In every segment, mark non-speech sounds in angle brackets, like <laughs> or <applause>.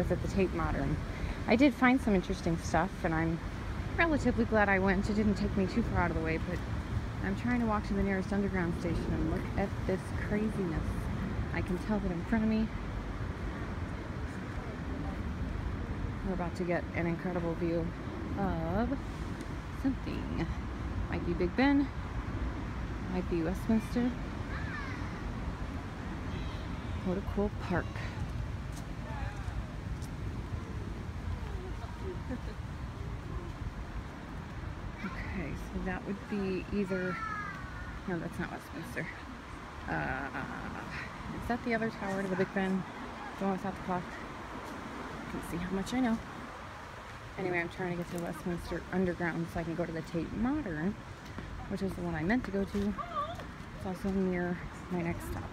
is at the Tate Modern. I did find some interesting stuff, and I'm relatively glad I went. It didn't take me too far out of the way, but I'm trying to walk to the nearest underground station and look at this craziness. I can tell that in front of me. We're about to get an incredible view of something. Might be Big Ben, might be Westminster. What a cool park. Okay, so that would be either, no, that's not Westminster. Uh, is that the other tower to the Big Ben? The one without the clock? Can see how much I know. Anyway, I'm trying to get to Westminster Underground so I can go to the Tate Modern, which is the one I meant to go to. It's also near my next stop.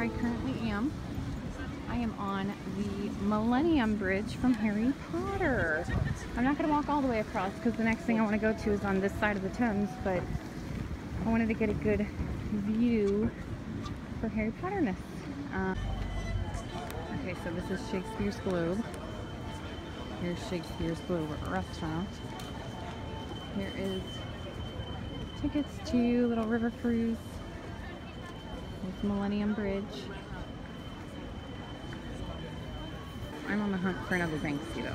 Where I currently am. I am on the Millennium Bridge from Harry Potter. I'm not going to walk all the way across because the next thing I want to go to is on this side of the Thames, but I wanted to get a good view for Harry Potterness. Uh, okay, so this is Shakespeare's Globe. Here's Shakespeare's Globe restaurant. Here is tickets to Little River Cruise with Millennium Bridge. I'm on the hunt for another Banksy though.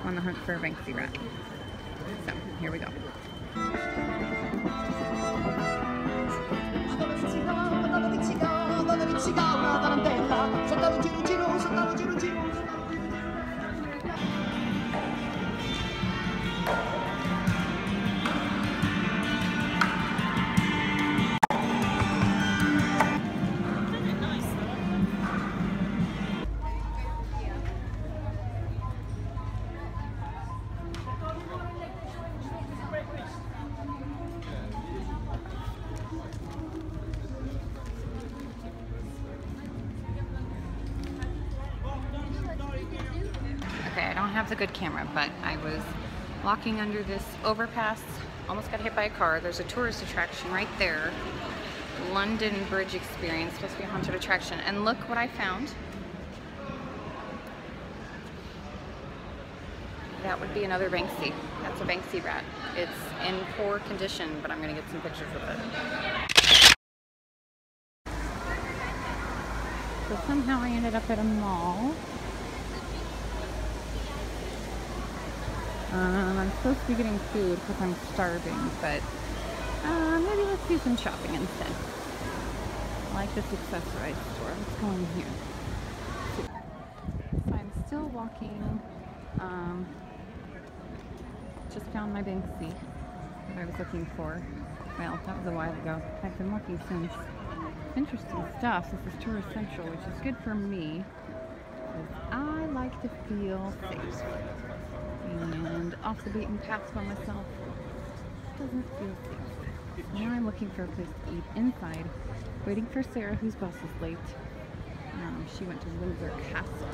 I'm on the hunt for a Banksy rat. So here we go. Have the good camera, but I was walking under this overpass, almost got hit by a car. There's a tourist attraction right there. London Bridge Experience, supposed to be a haunted attraction. And look what I found. That would be another Banksy. That's a Banksy rat. It's in poor condition, but I'm gonna get some pictures of it. So somehow I ended up at a mall. Um, I'm supposed to be getting food because I'm starving, but uh, maybe let's do some shopping instead. I like this accessorized store. Let's go in here. So I'm still walking. Um, just found my Banksy that I was looking for. Well, that was a while ago. I've been looking since. Interesting stuff. This is Tourist Central, which is good for me. Because I like to feel safe and off the beaten path for myself doesn't feel safe. Now I'm looking for a place to eat inside, waiting for Sara, whose bus is late. Um, she went to Windsor Castle,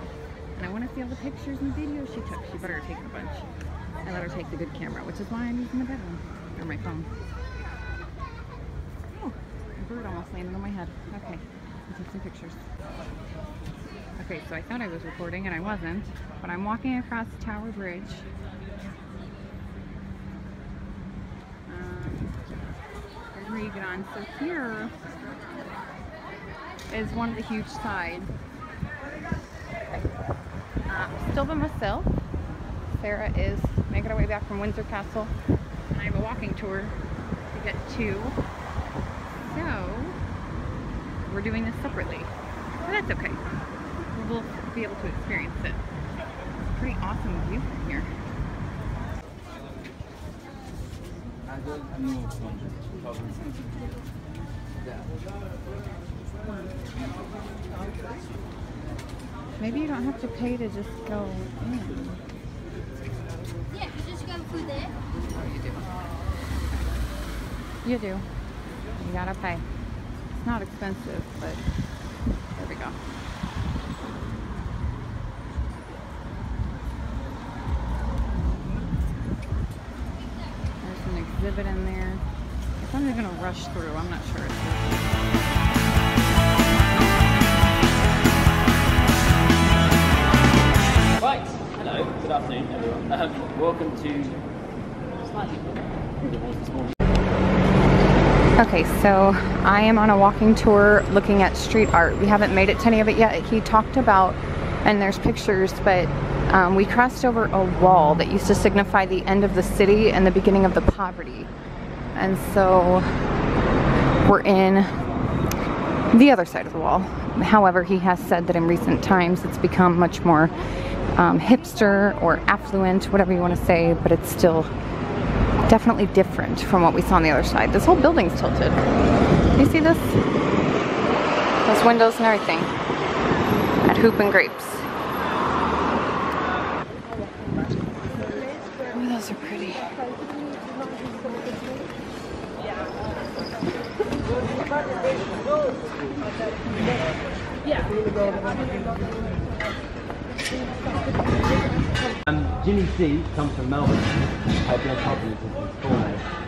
and I want to see all the pictures and videos she took. She better take a bunch. I let her take the good camera, which is why I'm using the bedroom, or my phone. Oh, a bird almost landed on my head. Okay, I'll take some pictures. Okay, so I thought I was recording and I wasn't, but I'm walking across Tower Bridge. Um, where you get on. So here is one of the huge sides. Uh, still by myself. Sara is making her way back from Windsor Castle. And I have a walking tour to get to. So, we're doing this separately. But that's okay. We'll be able to experience it. Pretty awesome view from here. Maybe you don't have to pay to just go in. Yeah, you just go food there. Oh, you do. You do. You gotta pay. It's not expensive, but there we go. There's an exhibit in there. If I'm even gonna rush through, I'm not sure. It's worth it. Right, hello, good afternoon everyone. Um, welcome to slightly than it was this morning. Okay, so I am on a walking tour looking at street art. We haven't made it to any of it yet. He talked about, and there's pictures, but um, we crossed over a wall that used to signify the end of the city and the beginning of the poverty. And so we're in the other side of the wall. However, he has said that in recent times it's become much more um, hipster or affluent, whatever you want to say, but it's still definitely different from what we saw on the other side. This whole building's tilted. You see this? Those windows and everything. At Hoop and Grapes. Oh, those are pretty. Um, Jimmy C comes from Melbourne.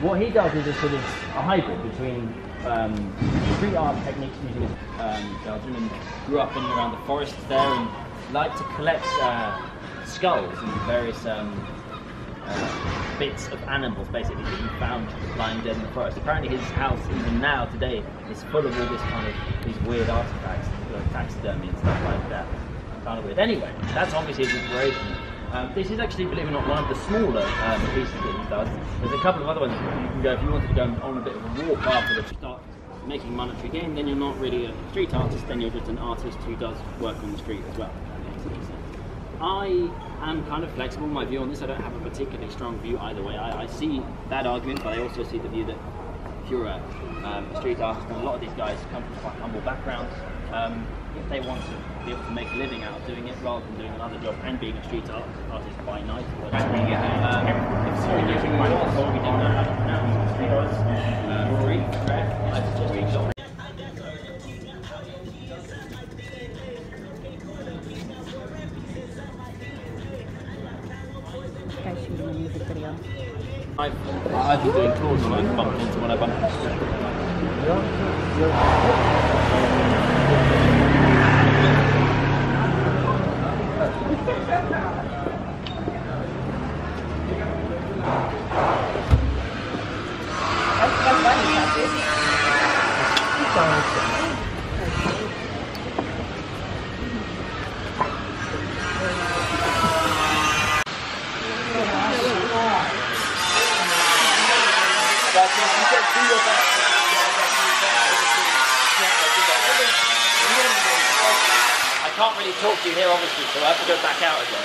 What he does is a sort of a hybrid between um, street art techniques using um, Belgium and grew up in around the forests there and liked to collect uh, skulls and various um, uh, bits of animals basically that he found lying dead in the forest. Apparently his house even now today is full of all this kind of these weird artifacts, like taxidermy and stuff like that. Kind of weird. Anyway, that's obviously his inspiration. Um, this is actually, believe it or not, one of the smaller um, pieces that he does. There's a couple of other ones you can go if you wanted to go on a bit of a walk after the start making monetary gain. Then you're not really a street artist. Then you're just an artist who does work on the street as well. I am kind of flexible in my view on this. I don't have a particularly strong view either way. I, I see that argument, but I also see the view that if you're a, um, a street artist, and a lot of these guys come from quite humble backgrounds, um, if they want to be able to make a living out of doing it rather than doing another job and being a street art, artist by night, or whatever, um, if someone using my didn't know how to pronounce street um, street, I suggest I've, I've been doing tours and I've bumped into when talk to you here, obviously, so I have to go back out again.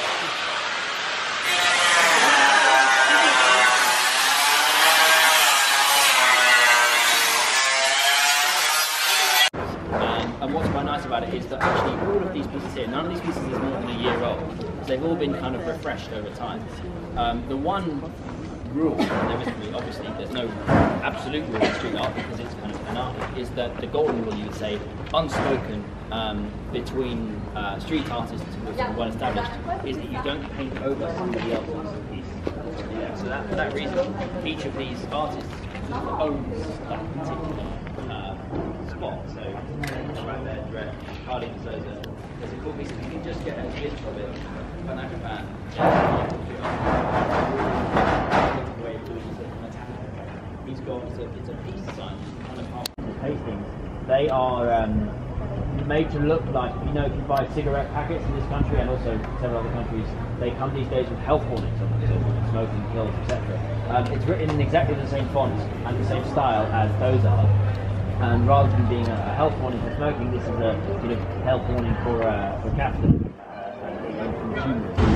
Um, and what's quite nice about it is that actually all of these pieces here, none of these pieces is more than a year old. So they've all been kind of refreshed over time. Um, the one rule, there isn't really, obviously there's no absolute rule in street art because it's kind of an art, is that the golden rule you would say, unspoken um, between uh, street artists who are well established, is that you don't paint over somebody else's piece. Yeah, so that, for that reason, each of these artists owns that particular uh, spot. So right there, direct, Carly Souza. There's a cool piece. You can just get a glimpse of it, Van Akkerman. He's They are um, made to look like you know if you buy cigarette packets in this country and also several other countries, they come these days with health warnings on them, so smoking kills, etc. Um, it's written in exactly the same font and the same style as those are. And rather than being a, health warning for smoking, this is a health warning for uh, for. Uh, and consumers.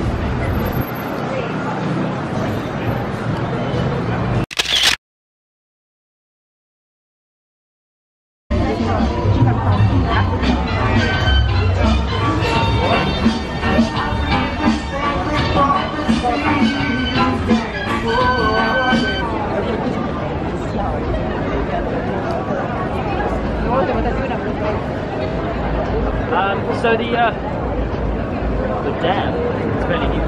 Um, so the uh, the dam is fairly new.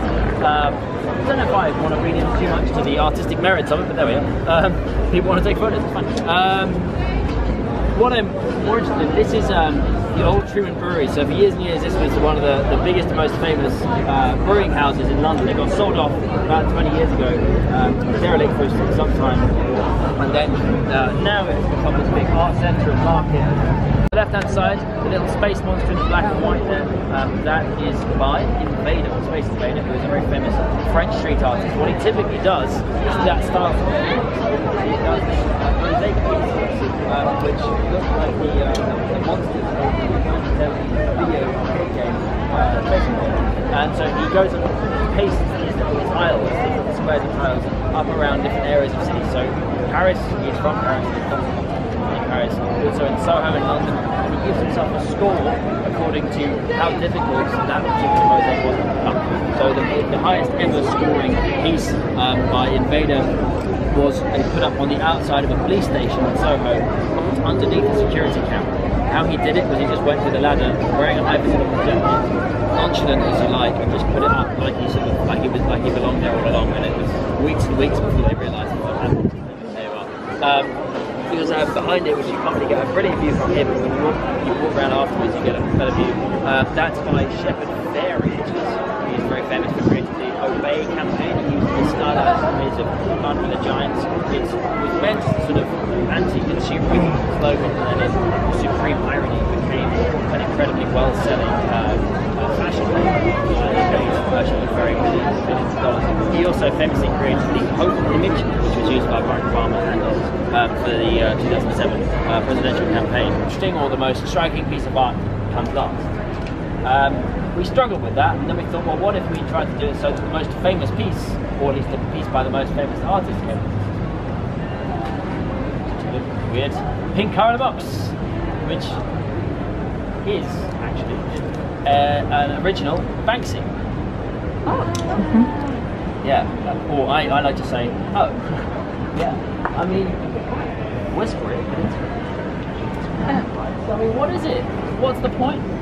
Um, I don't know if I want to read into too much to the artistic merits of it, but there we are. Um, <laughs> people want to take photos, it's fine. Um, what I'm more interested in, this is um, the old Truman Brewery. So for years and years, this was one of the, the biggest and most famous uh, brewing houses in London. It got sold off about 20 years ago, um, derelict for some time, and then uh, now it's become this big art centre and market. Left hand side, the little space monster in black and white there, um, that is by Invader, Space Invader, who is a very famous French street artist. What he typically does is that style. Uh, mosaic pieces, um, which look like the, uh, the monsters of the 1970s video game, uh. And so he goes and pastes these little tiles, these little squares of tiles, up around different areas of cities. So Paris, he's from Paris, he's from Paris, also in Soho in London, and he gives himself a score according to how difficult that particular mosaic was. So the, the highest ever scoring piece um, by Invader was put up on the outside of a police station in Soho, underneath a security camera. How he did it was he just went through the ladder wearing a high jacket, nonchalant as you like, and just put it up like he sort of like he was like he belonged there all along. And it was weeks and weeks before they realised what happened. There you are. Um, because uh, behind it, which you can't really get a brilliant view from here, but when you walk, you walk around afterwards, you get a better view. Uh, that's by Shepard Fairey, which is he's very famous for creating campaign. Used the stylized image of Plant with the Giants. It was meant sort of anti-consumer slogan, and then supreme irony became an incredibly well-selling uh, uh, fashion label. Uh, very millions, millions of dollars. He also famously created the Hope image, which was used by Barack Obama and others um, for the uh, 2007 uh, presidential campaign. Interesting, or the most striking piece of art comes last. Um, we struggled with that, and then we thought, well, what if we tried to do it so that the most famous piece, or at least a piece by the most famous artist, came? Weird. Pink car in a box, which is actually uh, an original Banksy. Oh yeah, or I, I like to say, oh, <laughs> yeah. I mean, whisper it, but it's. I mean, what is it? What's the point?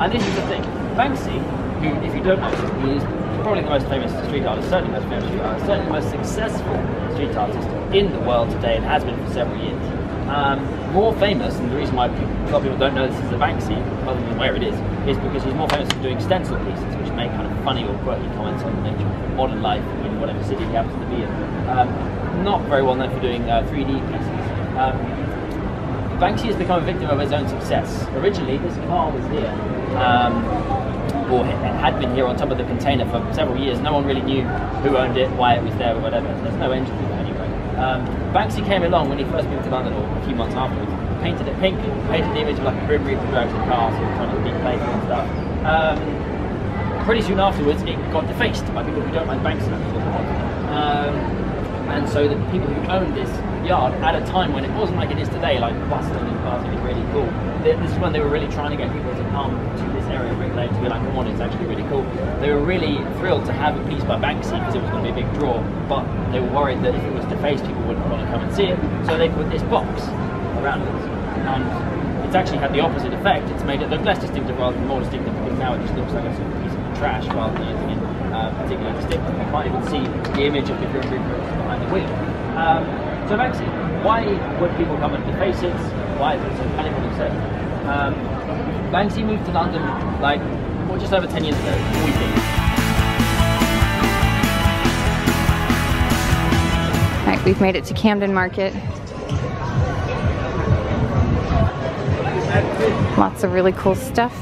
And this is the thing. Banksy, who, if you don't know, he is probably the most famous street artist, certainly the most famous street artist, certainly the most successful street artist in the world today and has been for several years. Um, more famous, and the reason why people, a lot of people don't know this is a Banksy, other than where it is, is because he's more famous for doing stencil pieces, which make kind of funny or quirky comments on the nature of modern life in whatever city he happens to be in. Um, not very well known for doing uh, 3D pieces. Um, Banksy has become a victim of his own success. Originally, this car was here, um, or it had been here on top of the container for several years. No one really knew who owned it, why it was there, or whatever. There's no engine to it anyway. Um, Banksy came along when he first moved to London, or a few months afterwards, painted it pink, painted the image of like a Grim Reaper driving the car, sort of trying to be playful and stuff. Um, pretty soon afterwards, it got defaced by people who don't like Banksy. Um, and so the people who owned this yard at a time when it wasn't like it is today, like bustling and and really cool. Th- This is when they were really trying to get people to come to this area of regularly to be like, come on, it's actually really cool. They were really thrilled to have a piece by Banksy because it was going to be a big draw, but they were worried that if it was defaced, people wouldn't want to come and see it. So they put this box around it, and it's actually had the opposite effect. It's made it look less distinctive rather than more distinctive because now it just looks like a sort of piece of trash rather than anything uh, particularly distinctive. You can't even see the image of the Grim behind the wheel. Um, so Banksy, why would people come and deface it? Why is it so upset? Banksy moved to London like well, just over 10 years ago, we think. All right, we've made it to Camden Market. Lots of really cool stuff.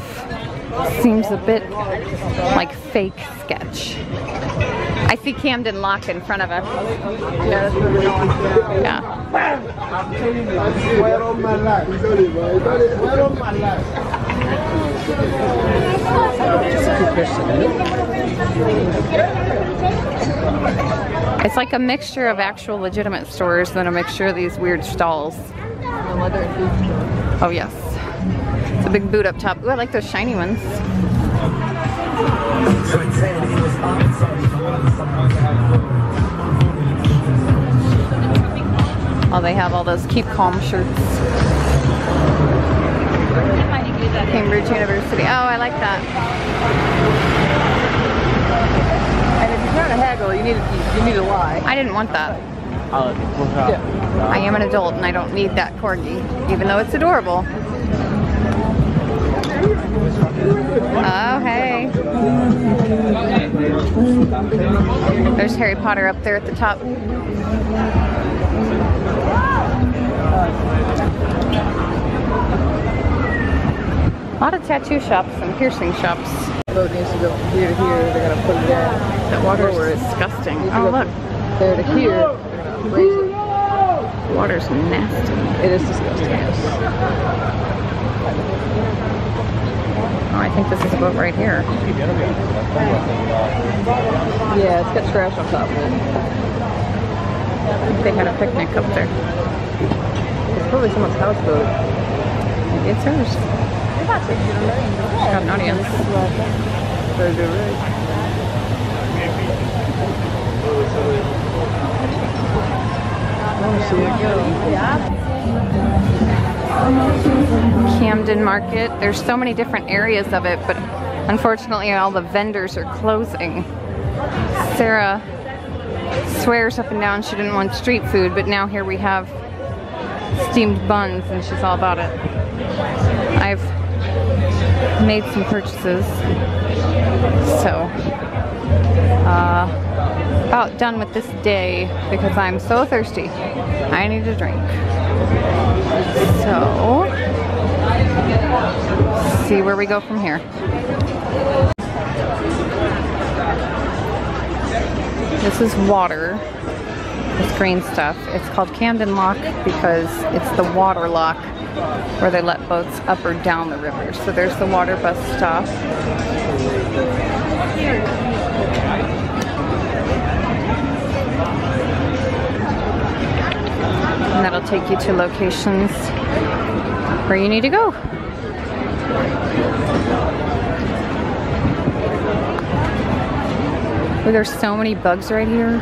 Seems a bit like fake sketch. I see Camden Lock in front of us. Yeah, It's like a mixture of actual legitimate stores than a mixture of these weird stalls. Oh yes. It's a big boot up top. Ooh, I like those shiny ones. Oh, they have all those keep calm shirts. Cambridge University. Oh, I like that. And if you're trying to haggle, you need to, you need to lie. I didn't want that. Oh, what's up? Yeah. I am an adult and I don't need that corgi, even though it's adorable. Oh, hey. There's Harry Potter up there at the top. A lot of tattoo shops and piercing shops. Boat needs to go from here to here. They're gonna put it down. That water is disgusting. Oh, look. There to here. They're gonna raise it. Water's nasty. It is disgusting. Yes. Oh, I think this is a boat right here. Yeah, it's got trash on top of it. I think they had a picnic up there. It's probably someone's houseboat. Maybe it's hers. Camden Market. There's so many different areas of it, but unfortunately all the vendors are closing. Sara swears up and down she didn't want street food, but now here we have steamed buns and she's all about it. I've made some purchases. So, uh, about done with this day because I'm so thirsty. I need a drink. So, see where we go from here. This is water. This green stuff. It's called Camden Lock because it's the water lock where they let boats up or down the river. So there's the water bus stop. And that'll take you to locations where you need to go. Ooh, there's so many bugs right here.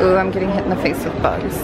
Ooh, I'm getting hit in the face with bugs.